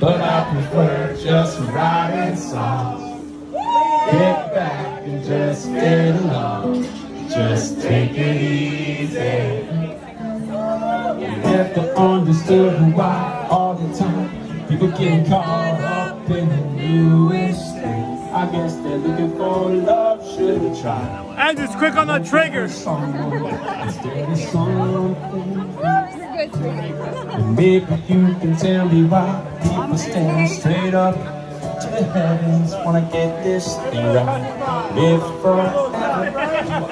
prefer just writing songs. Get back and just get along. Just take it easy. You have to understand why all the time people getting caught up in the newest thing. I guess they're looking for love, should we try? And just quick on the triggers. Someone instead of something. Maybe you can tell me why people stand straight up to the heavens. Wanna get this thing right. Live forever.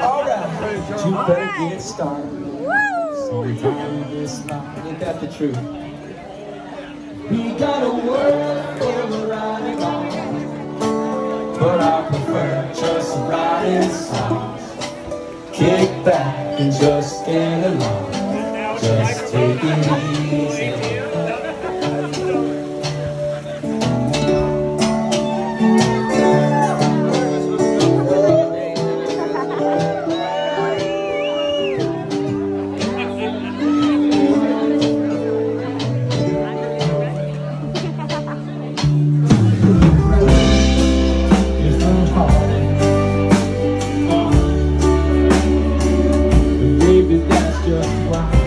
Alright, you better get started. Sometime this life, ain't that the truth? We gotta work for riding on, but I prefer just writing songs. Kick back and just get along. Just take it easy. That's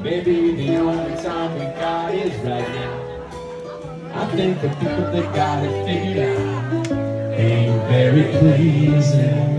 Maybe the only time we got is right now. I think the people that got it figured out ain't very pleasing.